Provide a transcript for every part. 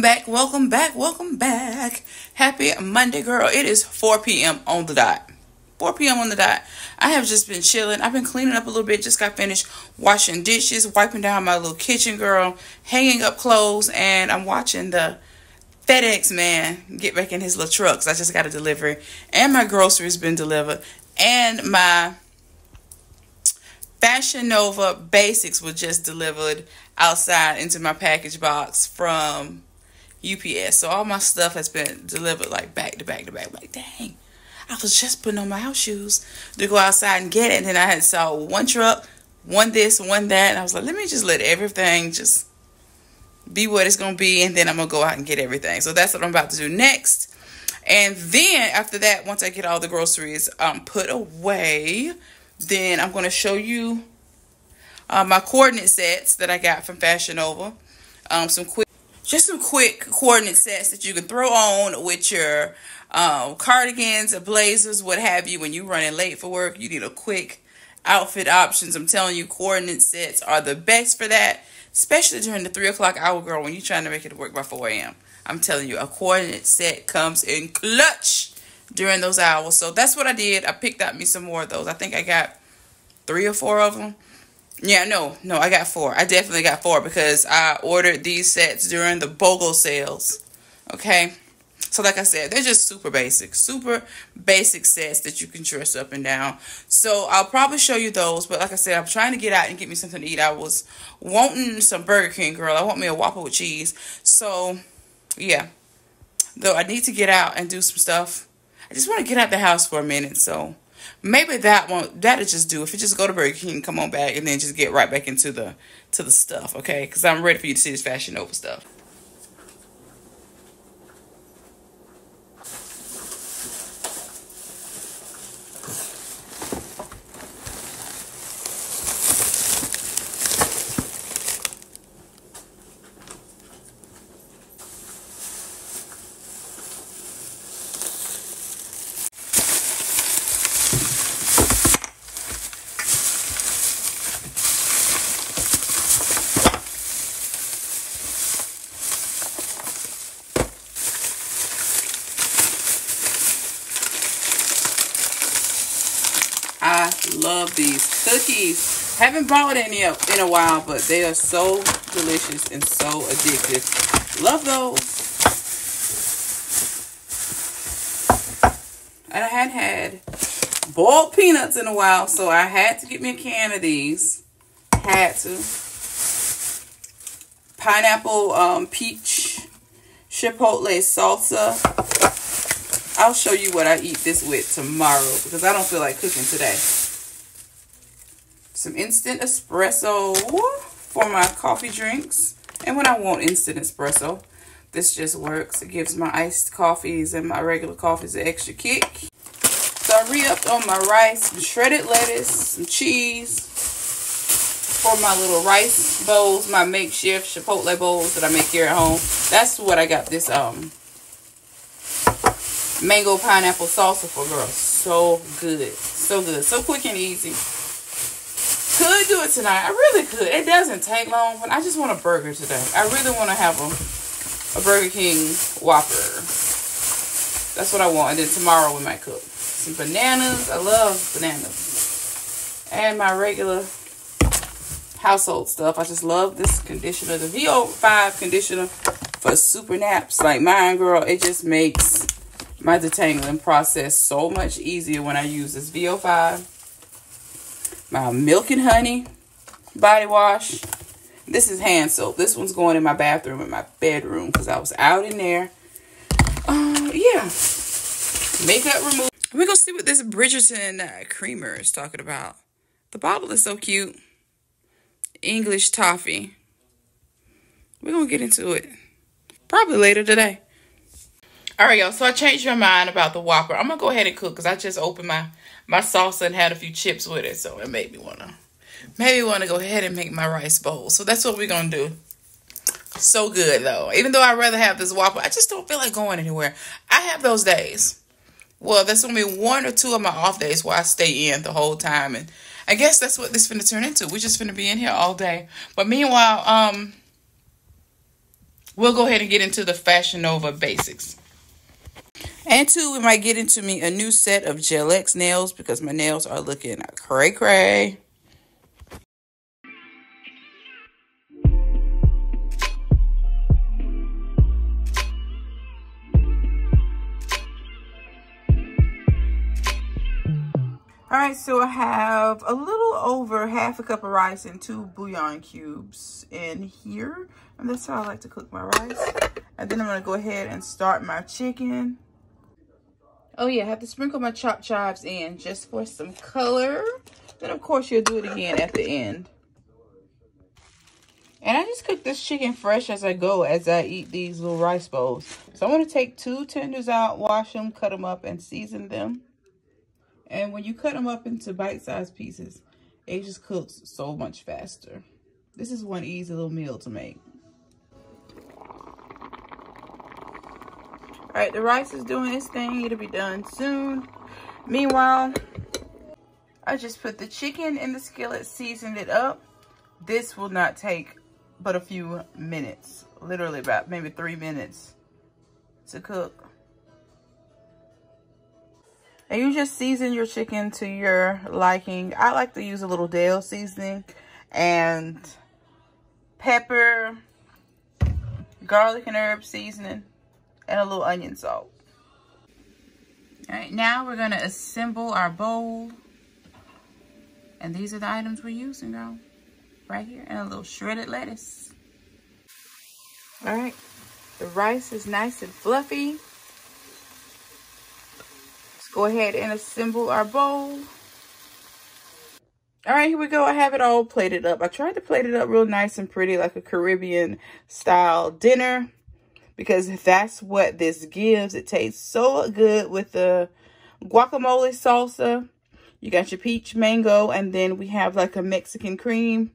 welcome back, welcome back, welcome back. Happy Monday, girl. It is 4 p.m. on the dot. 4 p.m. on the dot. I have just been chilling. I've been cleaning up a little bit. Just got finished washing dishes, wiping down my little kitchen, girl, hanging up clothes, and I'm watching the FedEx man get back in his little trucks. I just got a delivery, and my groceries been delivered, and my Fashion Nova basics was just delivered outside into my package box from UPS. So all my stuff has been delivered like back to back to back. Like, dang, I was just putting on my house shoes to go outside and get it. And then I had saw one truck, one this, one that. And I was like, let me just let everything just be what it's going to be. And then I'm going to go out and get everything. So that's what I'm about to do next. And then after that, once I get all the groceries um, put away, then I'm going to show you uh, my coordinate sets that I got from Fashion Nova. Um, some quick, just some quick coordinate sets that you can throw on with your um, cardigans or blazers, what have you. When you're running late for work, you need a quick outfit options. I'm telling you, coordinate sets are the best for that, especially during the 3 o'clock hour, girl, when you're trying to make it to work by 4 a.m. I'm telling you, a coordinate set comes in clutch during those hours. So that's what I did. I picked out me some more of those. I think I got three or four of them. Yeah, no, no, I got four. I definitely got four because I ordered these sets during the BOGO sales. Okay. So like I said, they're just super basic, super basic sets that you can dress up and down. So I'll probably show you those. But like I said, I'm trying to get out and get me something to eat. I was wanting some Burger King, girl. I want me a Whopper with cheese. So yeah, though I need to get out and do some stuff I just want to get out the house for a minute. So maybe that won't that'll just do. If you just go to Burger King, come on back, and then just get right back into the to the stuff, okay? Because I'm ready for you to see this Fashion Nova stuff. I love these cookies. Haven't bought any in a while, but they are so delicious and so addictive. Love those. And I hadn't had boiled peanuts in a while, so I had to get me a can of these. Had to. Pineapple um, peach chipotle salsa. I'll show you what I eat this with tomorrow because I don't feel like cooking today. Some instant espresso for my coffee drinks. And when I want instant espresso, this just works. It gives my iced coffees and my regular coffees an extra kick. So I re-upped on my rice, some shredded lettuce, some cheese for my little rice bowls, my makeshift chipotle bowls that I make here at home. That's what I got this um mango pineapple salsa for girls. So good. So good. So quick and easy. Could do it tonight. I really could. It doesn't take long, but I just want a burger today. I really want to have a, a Burger King Whopper. That's what I want. And then tomorrow we might cook. Some bananas. I love bananas. And my regular household stuff. I just love this conditioner. The VO5 conditioner for super naps like mine, girl. It just makes my detangling process so much easier when I use this VO5. My Milk and Honey body wash. This is hand soap. This one's going in my bathroom and my bedroom because I was out in there. Uh, yeah. Makeup remover. We're going to see what this Bridgerton uh, creamer is talking about. The bottle is so cute. English toffee. We're going to get into it. Probably later today. All right, y'all. So I changed my mind about the Whopper. I'm going to go ahead and cook because I just opened my, my salsa and had a few chips with it. So it made me want to maybe want to go ahead and make my rice bowl. So that's what we're to do. So good, though. Even though I'd rather have this waffle, I just don't feel like going anywhere. I have those days. Well, going to be one or two of my off days where I stay in the whole time and I guess that's what this finna turn into. We're just finna be in here all day. But meanwhile, um, we'll go ahead and get into the Fashion Nova basics. And two, we might get into me a new set of Gel X nails because my nails are looking cray cray. All right, so I have a little over half a cup of rice and two bouillon cubes in here. And that's how I like to cook my rice. And then I'm gonna go ahead and start my chicken. Oh yeah, I have to sprinkle my chopped chives in just for some color. Then of course you'll do it again at the end. And I just cook this chicken fresh as I go as I eat these little rice bowls. So I'm going to take two tenders out, wash them, cut them up, and season them. And when you cut them up into bite-sized pieces, it just cooks so much faster. This is one easy little meal to make. All right, the rice is doing its thing. It'll be done soon. Meanwhile, I just put the chicken in the skillet, seasoned it up. This will not take but a few minutes. Literally about maybe three minutes to cook. And you just season your chicken to your liking. I like to use a little Dale seasoning and pepper, garlic and herb seasoning, and a little onion salt. All right, now we're gonna assemble our bowl. And these are the items we're using, girl. Right here, and a little shredded lettuce. All right, the rice is nice and fluffy Let's go ahead and assemble our bowl. All right, here we go. I have it all plated up. I tried to plate it up real nice and pretty like a Caribbean style dinner because that's what this gives. It tastes so good with the guacamole salsa. You got your peach mango and then we have like a Mexican cream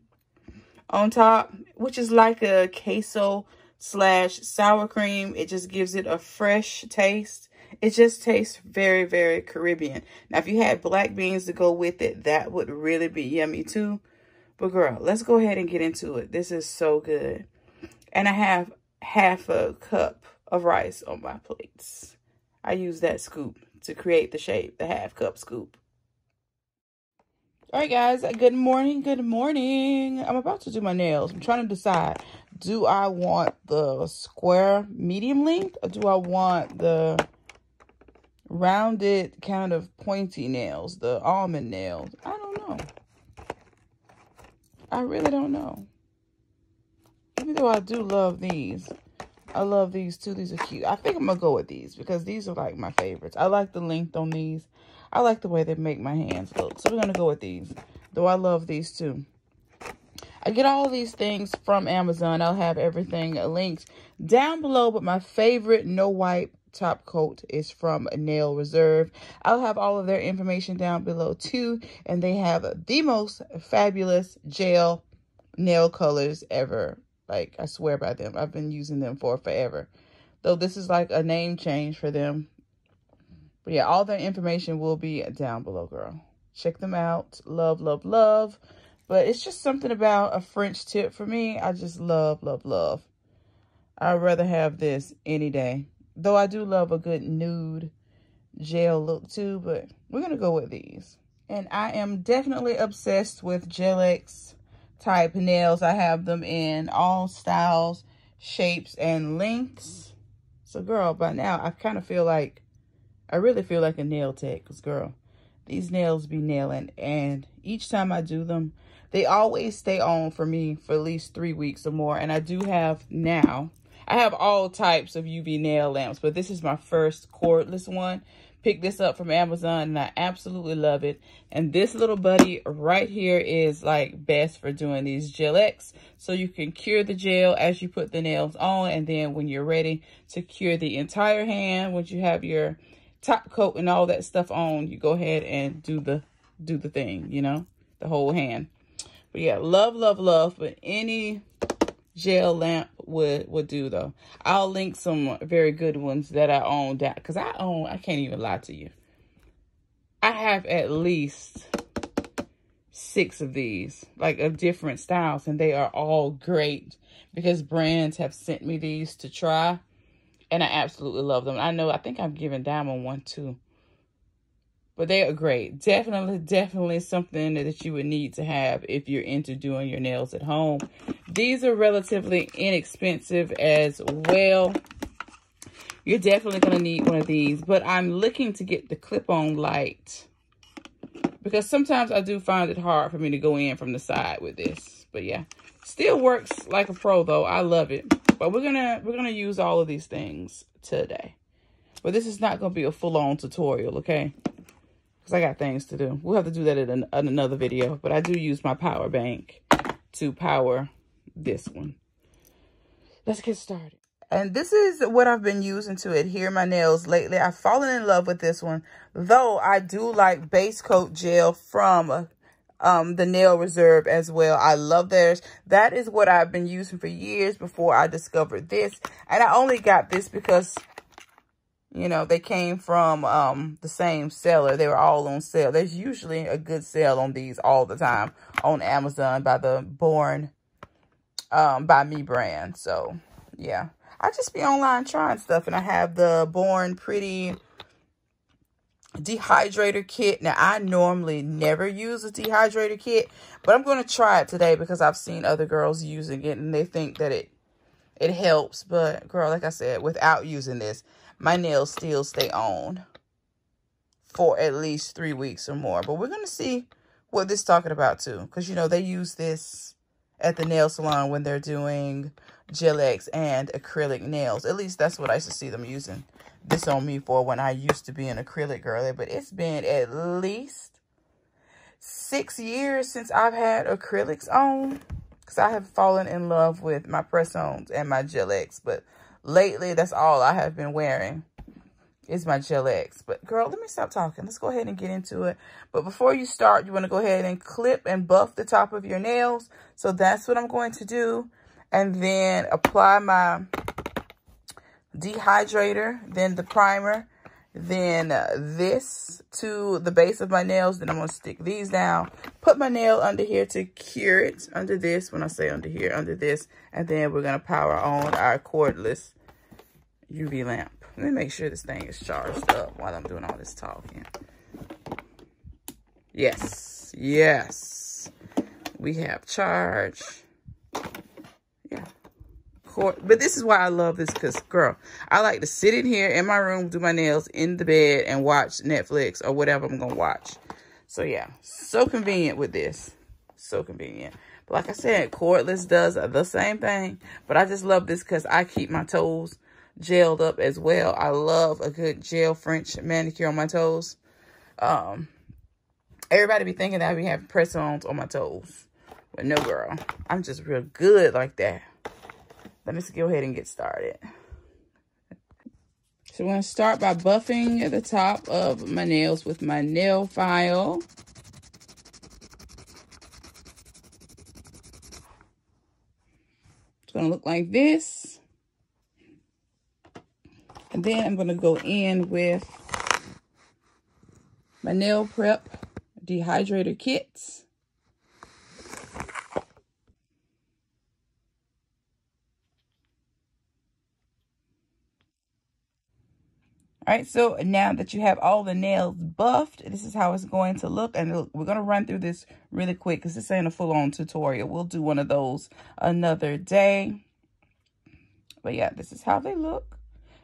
on top, which is like a queso slash sour cream. It just gives it a fresh taste. It just tastes very, very Caribbean. Now, if you had black beans to go with it, that would really be yummy too. But girl, let's go ahead and get into it. This is so good. And I have half a cup of rice on my plates. I use that scoop to create the shape, the half cup scoop. All right, guys, good morning, good morning. I'm about to do my nails. I'm trying to decide, do I want the square medium length or do I want the rounded kind of pointy nails, the almond nails. I don't know. I really don't know. Even though I do love these. I love these too. These are cute. I think I'm going to go with these because these are like my favorites. I like the length on these. I like the way they make my hands look. So we're going to go with these. Though I love these too. I get all these things from Amazon. I'll have everything uh, linked down below. But my favorite no wipe top coat is from Nail Reserve. I'll have all of their information down below too. And they have the most fabulous gel nail colors ever. Like, I swear by them. I've been using them for forever. Though this is like a name change for them. But yeah, all their information will be down below, girl. Check them out. Love, love, love. But it's just something about a French tip for me. I just love, love, love. I'd rather have this any day. Though I do love a good nude gel look too, but we're going to go with these. And I am definitely obsessed with Gel X type nails. I have them in all styles, shapes, and lengths. So, girl, by now, I kind of feel like, I really feel like a nail tech. Because, girl, these nails be nailing. And each time I do them, they always stay on for me for at least three weeks or more. And I do have now I have all types of UV nail lamps, but this is my first cordless one. Picked this up from Amazon and I absolutely love it. And this little buddy right here is like best for doing these gel X. So you can cure the gel as you put the nails on. And then when you're ready to cure the entire hand, once you have your top coat and all that stuff on, you go ahead and do the do the thing, you know, the whole hand. But yeah, love, love, love. But any gel lamp would would do though. I'll link some very good ones that I own that because I own I can't even lie to you. I have at least six of these, like of different styles, and they are all great because brands have sent me these to try, and I absolutely love them. I know, I think I've given Diamond one too, but they are great. Definitely, definitely something that you would need to have if you're into doing your nails at home. These are relatively inexpensive as well. You're definitely going to need one of these, but I'm looking to get the clip-on light because sometimes I do find it hard for me to go in from the side with this. But yeah, still works like a pro though. I love it. But we're gonna we're gonna use all of these things today. But this is not gonna be a full-on tutorial, okay? Because I got things to do. We'll have to do that in, an, in another video. But I do use my power bank to power this one. Let's get started. And this is what I've been using to adhere my nails lately. I've fallen in love with this one. Though I do like base coat gel from um, the Nail Reserve as well. I love theirs. That is what I've been using for years before I discovered this. And I only got this because, you know, they came from um, the same seller. They were all on sale. There's usually a good sale on these all the time on Amazon by the Born um, by Me brand. So, yeah. I just be online trying stuff. And I have the Born Pretty dehydrator kit. Now, I normally never use a dehydrator kit, but I'm going to try it today because I've seen other girls using it and they think that it it helps. But, girl, like I said, without using this, my nails still stay on for at least three weeks or more. But we're going to see what this talking about, too. Because, you know, they use this at the nail salon when they're doing Gel-X and acrylic nails. At least that's what I used to see them using this on me for when I used to be an acrylic girly. Eh, but it's been at least six years since I've had acrylics on. Because I have fallen in love with my press-ons and my Gel-X. But lately, that's all I have been wearing is my Gel-X. But girl, let me stop talking. Let's go ahead and get into it. But before you start, you want to go ahead and clip and buff the top of your nails. So that's what I'm going to do and then apply my dehydrator, then the primer, then uh, this to the base of my nails. Then I'm going to stick these down, put my nail under here to cure it, under this, when I say under here, under this, and then we're going to power on our cordless UV lamp. Let me make sure this thing is charged up while I'm doing all this talking. Yes, yes, we have charge but this is why I love this because, girl, I like to sit in here in my room, do my nails in the bed and watch Netflix or whatever I'm going to watch. So, yeah, so convenient with this. So convenient. But like I said, cordless does the same thing. But I just love this because I keep my toes gelled up as well. I love a good gel French manicure on my toes. Um, everybody be thinking that I be having press-ons on my toes. But no, girl. I'm just real good like that. Let me go ahead and get started. So I'm going to start by buffing the top of my nails with my nail file. It's going to look like this. And then I'm going to go in with my nail prep dehydrator kits. All right, so now that you have all the nails buffed, this is how it's going to look. And we're going to run through this really quick because this ain't a full-on tutorial. We'll do one of those another day. But yeah, this is how they look.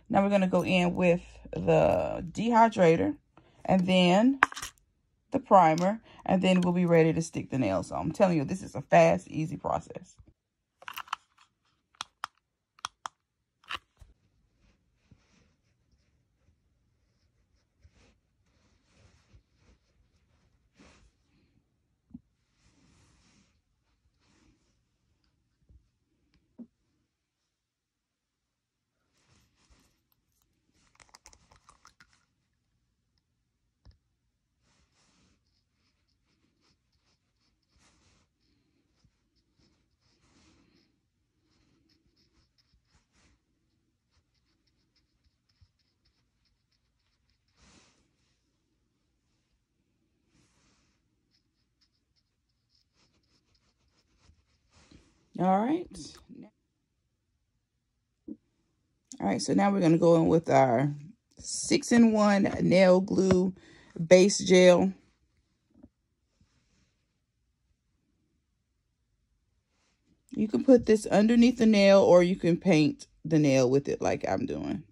Now we're going to go in with the dehydrator and then the primer. And then we'll be ready to stick the nails on. I'm telling you, this is a fast, easy process. All right. All right, so now we're going to go in with our 6-in-1 nail glue base gel. You can put this underneath the nail or you can paint the nail with it like I'm doing.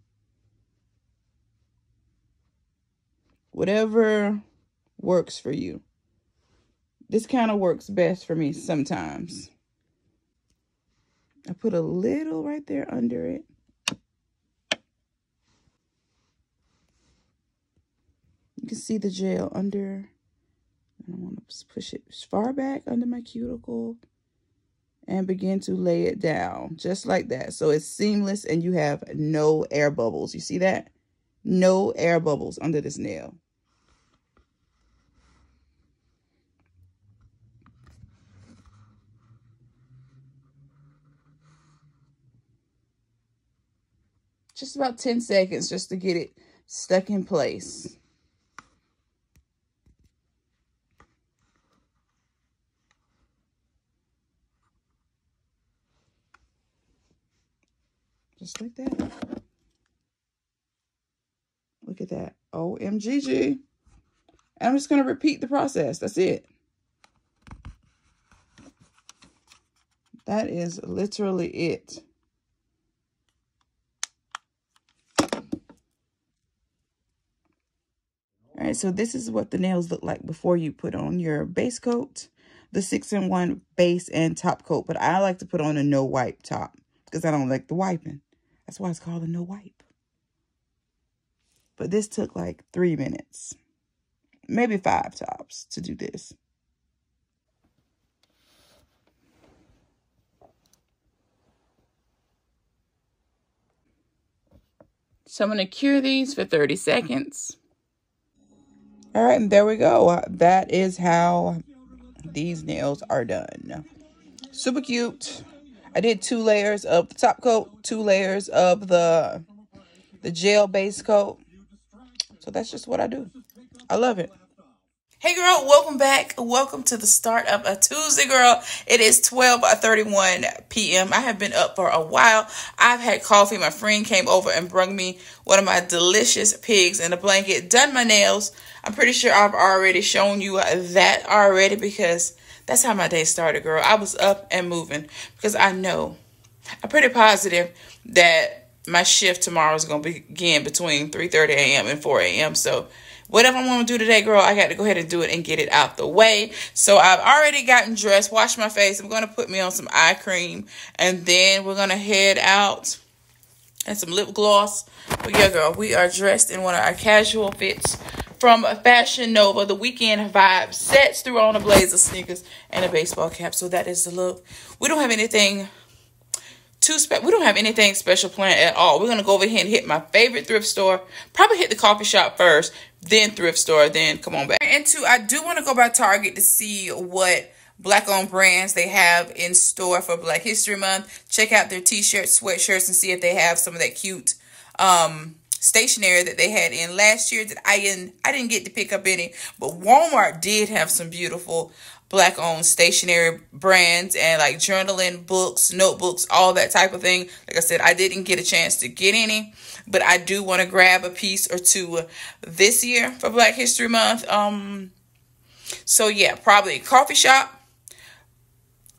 Whatever works for you. This kind of works best for me sometimes. I put a little right there under it. You can see the gel under. I want to push it far back under my cuticle and begin to lay it down just like that. So it's seamless and you have no air bubbles. You see that? No air bubbles under this nail. Just about 10 seconds just to get it stuck in place. Just like that. Look at that. OMGG. And I'm just going to repeat the process. That's it. That is literally it. All right, so this is what the nails look like before you put on your base coat, the 6-in-1 base and top coat. But I like to put on a no wipe top because I don't like the wiping. That's why it's called a no wipe. But this took like three minutes, maybe five tops to do this. So I'm going to cure these for 30 seconds. All right, and there we go. That is how these nails are done. Super cute. I did two layers of the top coat, two layers of the the gel base coat. So that's just what I do. I love it. Hey girl, welcome back. Welcome to the start of a Tuesday, girl. It is 12:31 p.m. I have been up for a while. I've had coffee. My friend came over and brought me one of my delicious pigs in a blanket, done my nails, I'm pretty sure I've already shown you that already because that's how my day started, girl. I was up and moving because I know, I'm pretty positive that my shift tomorrow is going to begin between 3.30 a.m. and 4 a.m. So whatever I'm to do today, girl, I got to go ahead and do it and get it out the way. So I've already gotten dressed, washed my face. I'm going to put me on some eye cream and then we're going to head out and some lip gloss. But yeah, girl, we are dressed in one of our casual fits from Fashion Nova, the weekend vibe sets through on a blazer sneakers and a baseball cap. So that is the look. We don't have anything too special. We don't have anything special planned at all. We're gonna go over here and hit my favorite thrift store. Probably hit the coffee shop first, then thrift store, then come on back. And two, I do want to go by Target to see what black-owned brands they have in store for Black History Month. Check out their t-shirts, sweatshirts, and see if they have some of that cute um stationery that they had in last year that I didn't I didn't get to pick up any, but Walmart did have some beautiful black owned stationery brands and like journaling books, notebooks, all that type of thing. Like I said, I didn't get a chance to get any, but I do want to grab a piece or two this year for Black History Month. Um so yeah, probably a coffee shop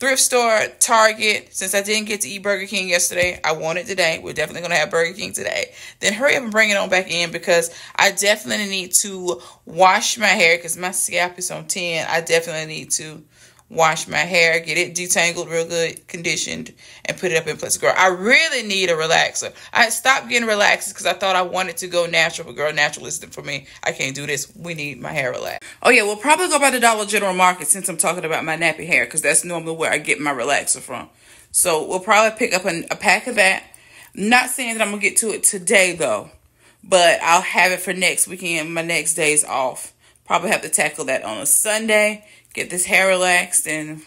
thrift store, Target. Since I didn't get to eat Burger King yesterday, I want it today. We're definitely going to have Burger King today. Then hurry up and bring it on back in because I definitely need to wash my hair because my scalp is on 10. I definitely need to wash my hair, get it detangled real good, conditioned, and put it up in place. Girl, I really need a relaxer. I stopped getting relaxers because I thought I wanted to go natural, but girl, natural isn't for me. I can't do this. We need my hair relaxed. Oh yeah, we'll probably go by the Dollar General Market since I'm talking about my nappy hair because that's normally where I get my relaxer from. So we'll probably pick up a, a pack of that. not saying that I'm going to get to it today though, but I'll have it for next weekend, my next days off. Probably have to tackle that on a Sunday get this hair relaxed and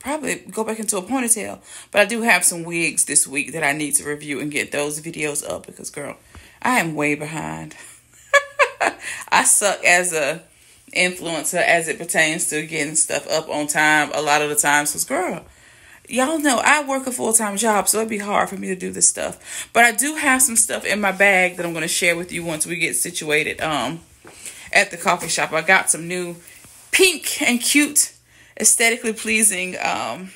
probably go back into a ponytail. But I do have some wigs this week that I need to review and get those videos up because, girl, I am way behind. I suck as a influencer as it pertains to getting stuff up on time a lot of the times. Because, girl, y'all know I work a full time job, so it'd be hard for me to do this stuff. But I do have some stuff in my bag that I'm going to share with you once we get situated um, at the coffee shop. I got some new pink and cute, aesthetically pleasing um,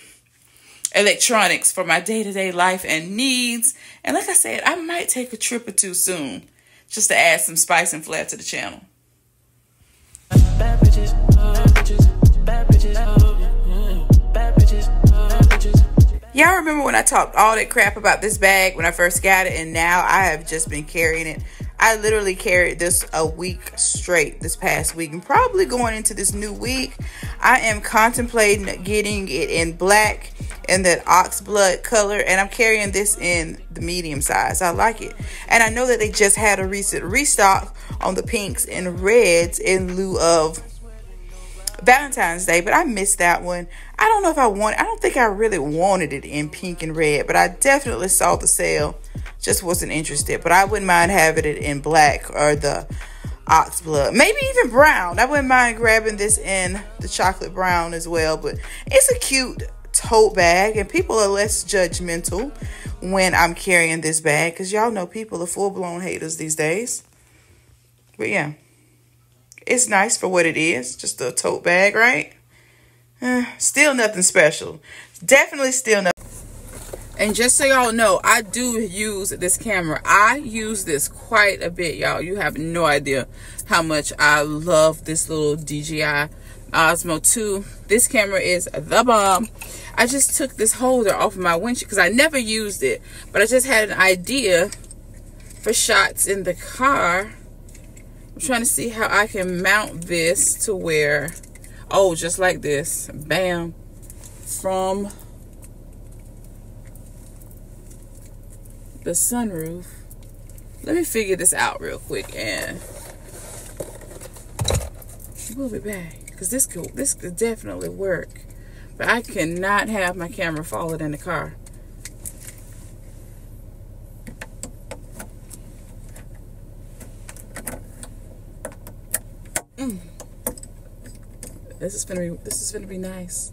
electronics for my day to day life and needs. And like I said, I might take a trip or two soon just to add some spice and flair to the channel. Y'all remember when I talked all that crap about this bag when I first got it and now I have just been carrying it. I literally carried this a week straight this past week and probably going into this new week. I am contemplating getting it in black and that ox blood color and I'm carrying this in the medium size. I like it. And I know that they just had a recent restock on the pinks and reds in lieu of Valentine's Day, but I missed that one. I don't know if I want I don't think I really wanted it in pink and red, but I definitely saw the sale. Just wasn't interested. But I wouldn't mind having it in black or the ox blood. Maybe even brown. I wouldn't mind grabbing this in the chocolate brown as well. But it's a cute tote bag and people are less judgmental when I'm carrying this bag because y'all know people are full-blown haters these days. But yeah. It's nice for what it is. Just a tote bag, right? Eh, still nothing special. Definitely still nothing. And just so y'all know, I do use this camera. I use this quite a bit, y'all. You have no idea how much I love this little DJI Osmo 2. This camera is the bomb. I just took this holder off of my windshield because I never used it. But I just had an idea for shots in the car I'm trying to see how I can mount this to where, oh, just like this, bam, from the sunroof. Let me figure this out real quick and we'll be back because this could this could definitely work. But I cannot have my camera falling in the car. Mm. This is gonna be this is gonna be nice.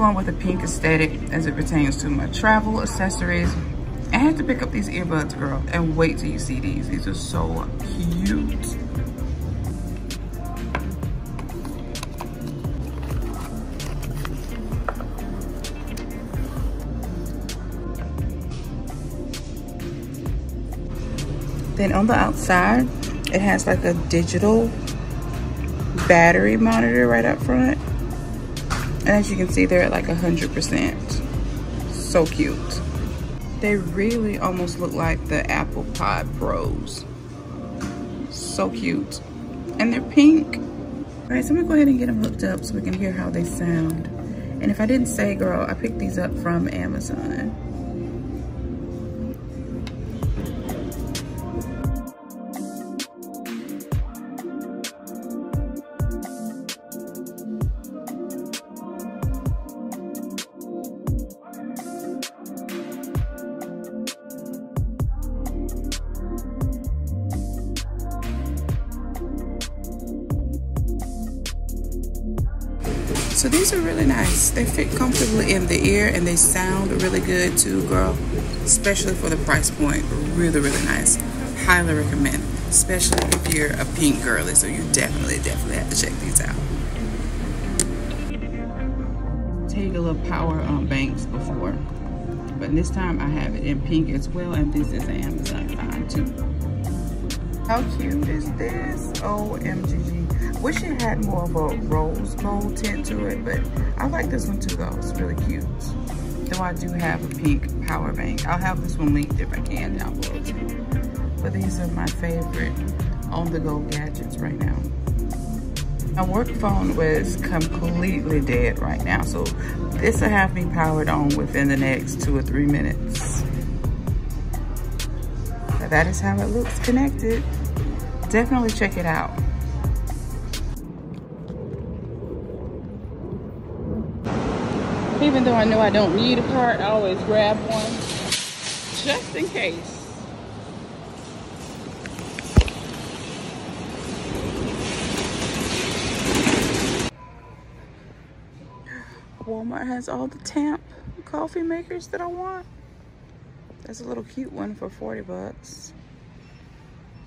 going with a pink aesthetic as it pertains to my travel accessories. I had to pick up these earbuds, girl, and wait till you see these. These are so cute. Then on the outside, it has like a digital battery monitor right up front. And as you can see, they're at like 100%. So cute. They really almost look like the Apple Pod Pros. So cute. And they're pink. All right, so I'm gonna go ahead and get them hooked up so we can hear how they sound. And if I didn't say, girl, I picked these up from Amazon. And they sound really good too, girl. Especially for the price point. Really, really nice. Highly recommend. Especially if you're a pink girly. So you definitely, definitely have to check these out. Take a little Power um, on Banks before. But this time I have it in pink as well. And this is an Amazon find too. How cute is this? OMGG. Wish it had more of a rose gold tint to it, but I like this one too though. It's really cute. Though I do have a pink power bank. I'll have this one linked if I can down below too. But these are my favorite on-the-go gadgets right now. My work phone was completely dead right now, so this will have me powered on within the next two or three minutes. But that is how it looks connected. Definitely check it out. Even though I know I don't need a part, I always grab one just in case. Walmart has all the Tamp coffee makers that I want. That's a little cute one for 40 bucks.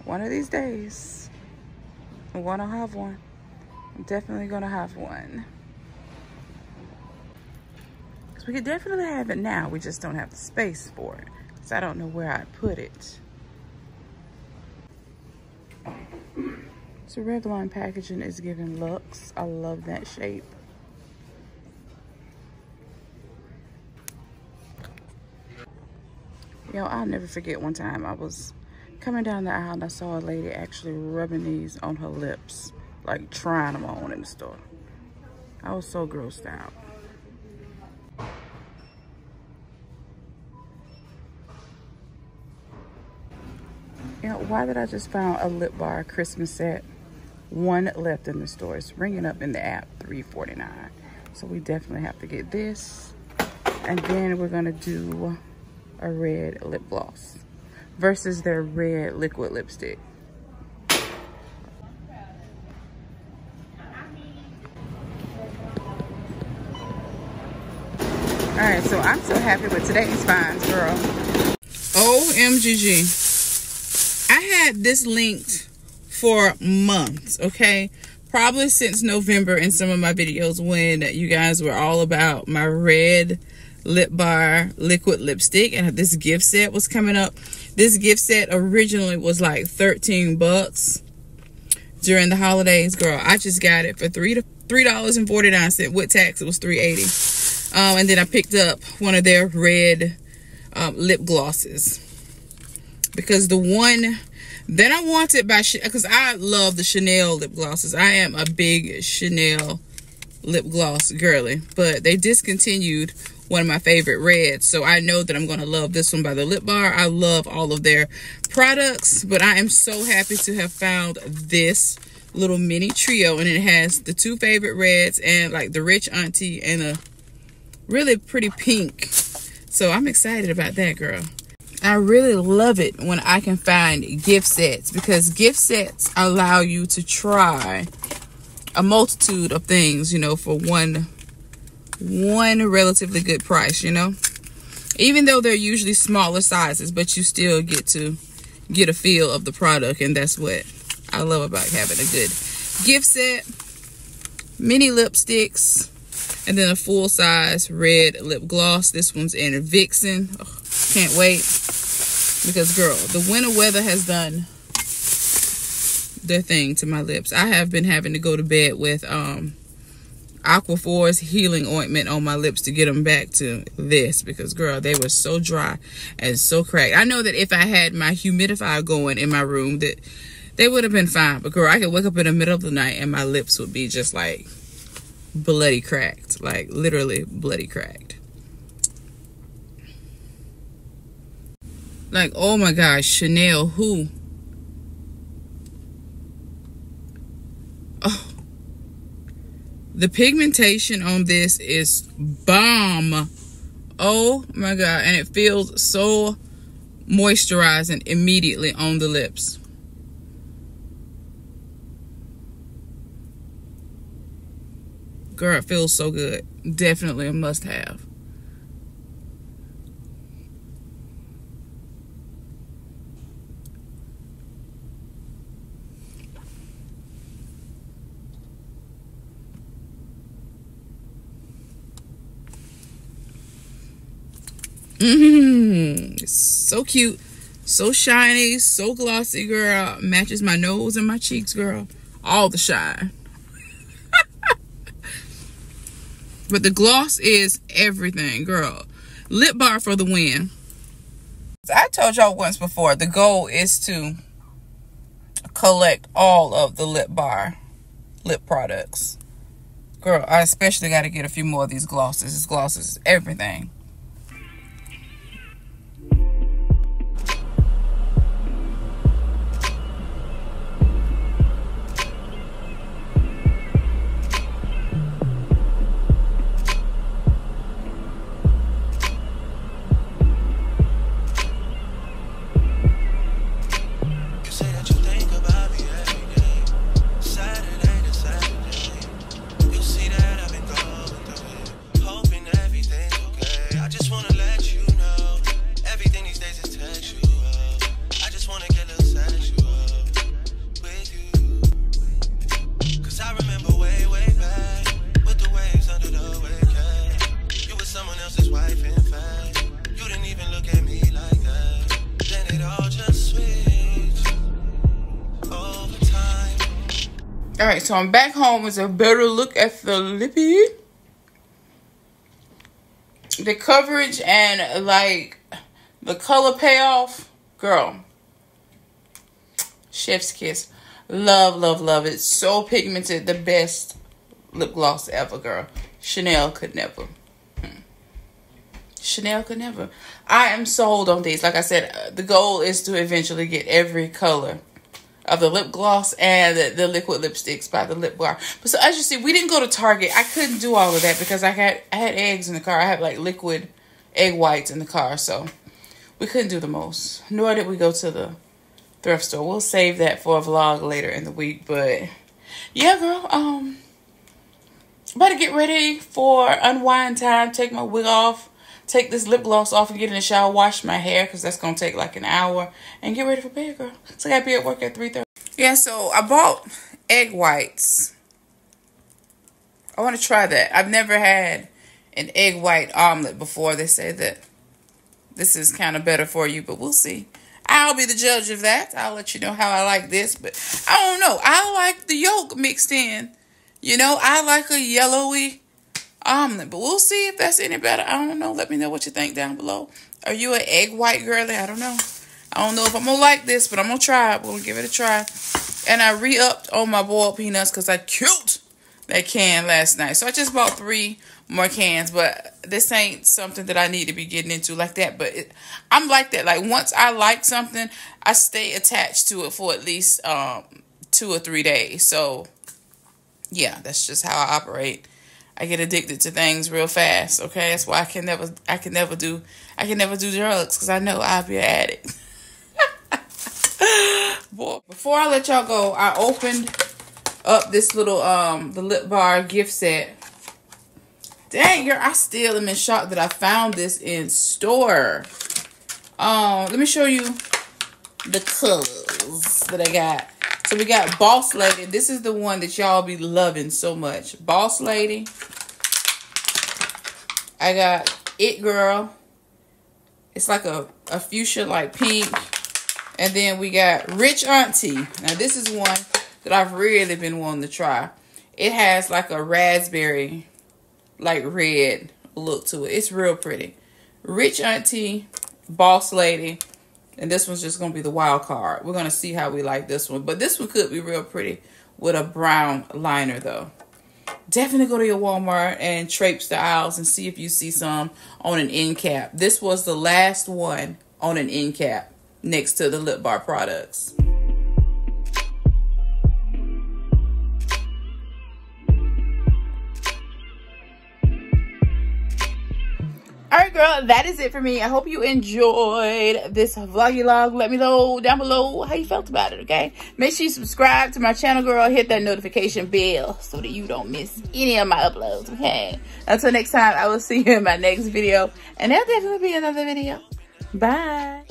One of these days, I'm gonna have one. I'm definitely gonna have one. So we could definitely have it now. We just don't have the space for it. So I don't know where I'd put it. So Revlon packaging is giving looks. I love that shape. Yo, I'll never forget one time I was coming down the aisle and I saw a lady actually rubbing these on her lips, like trying them on in the store. I was so grossed out. You know, why did I just found a lip bar Christmas set? One left in the store. It's ringing up in the app, 349 So we definitely have to get this. And then we're gonna do a red lip gloss versus their red liquid lipstick. All right, so I'm so happy with today's finds, girl. OMGG. Had this linked for months, okay? Probably since November in some of my videos when you guys were all about my red lip bar liquid lipstick and this gift set was coming up. This gift set originally was like 13 bucks during the holidays. Girl, I just got it for three to three dollars and 49 cents with tax it was 380 um, and then i picked up one of their red um, lip glosses because the one then I wanted by because I love the Chanel lip glosses. I am a big Chanel lip gloss girly, but they discontinued one of my favorite reds. So I know that I'm going to love this one by the Lip Bar. I love all of their products, but I am so happy to have found this little mini trio and it has the two favorite reds and like the rich auntie and a really pretty pink. So I'm excited about that girl. I really love it when I can find gift sets because gift sets allow you to try a multitude of things, you know, for one one relatively good price, you know. Even though they're usually smaller sizes, but you still get to get a feel of the product and that's what I love about having a good gift set. Mini lipsticks and then a full size red lip gloss. This one's in Vixen. Can't wait. Because girl, the winter weather has done their thing to my lips. I have been having to go to bed with um Aquaphor's healing ointment on my lips to get them back to this because girl they were so dry and so cracked. I know that if i had my humidifier going in my room that they would have been fine but girl i could wake up in the middle of the night and my lips would be just like bloody cracked like literally bloody cracked like oh my gosh chanel who oh the pigmentation on this is bomb. Oh my God. And it feels so moisturizing immediately on the lips. Girl, it feels so good. Definitely a must have. Mm, so cute, so shiny, so glossy, girl. Matches my nose and my cheeks, girl. All the shine. but the gloss is everything, girl. Lip bar for the win. I told y'all once before, the goal is to collect all of the lip bar lip products. Girl, I especially got to get a few more of these glosses. These glosses, everything. Right, so I'm back home with a better look at the lippy. The coverage and like the color payoff, girl. Chef's kiss. Love, love, love it. So pigmented. The best lip gloss ever, girl. Chanel could never. Hmm. Chanel could never. I am sold on these. Like I said, uh, the goal is to eventually get every color of the lip gloss and the, liquid lipsticks by the lip bar. But so as you see, we didn't go to Target. I couldn't do all of that because I had I had eggs in the car. I had like liquid egg whites in the car, so we couldn't do the most. Nor did we go to the thrift store. We'll save that for a vlog later in the week. But yeah, girl, um, about to get ready for unwind time. Take my wig off take this lip gloss off and get in the shower, wash my hair because that's going to take like an hour and get ready for bed, girl. So I got to be at work at 3.30. Yeah, so I bought egg whites. I want to try that. I've never had an egg white omelet before. They say that this is kind of better for you, but we'll see. I'll be the judge of that. I'll let you know how I like this, but I don't know. I like the yolk mixed in. You know, I like a yellowy omelet. But we'll see if that's any better. I don't know. Let me know what you think down below. Are you an egg white girly? I don't know. I don't know if I'm going to like this, but I'm going to try it. We'll give it a try. And I re-upped on my boiled peanuts because I killed that can last night. So I just bought three more cans, but this ain't something that I need to be getting into like that. But it, I'm like that. Like once I like something, I stay attached to it for at least um, two or three days. So yeah, that's just how I operate. I get addicted to things real fast. Okay, that's why I can never, I can never do, I can never do drugs because I know I'll be an addict. Boy, before I let y'all go, I opened up this little um the lip bar gift set. Dang, girl, I still am in shock that I found this in store. Um, let me show you the colors that I got. So we got Bawse Lady. This is the one that y'all be loving so much. Bawse Lady. I got It Girl. It's like a, a fuchsia like pink. And then we got Rich Auntie. Now this is one that I've really been wanting to try. It has like a raspberry, like red look to it. It's real pretty. Rich Auntie, Bawse Lady, and this one's just going to be the wild card. We're going to see how we like this one. But this one could be real pretty with a brown liner though. Definitely go to your Walmart and traipse the aisles and see if you see some on an end cap. This was the last one on an end cap next to the lip bar products. Girl that is it for me. I hope you enjoyed this vloggy log let me know down below how you felt about it okay? Make sure you subscribe to my channel girl. Hit that notification bell so that you don't miss any of my uploads okay? Until next time i will see you in my next video. And there'll definitely be another video. Bye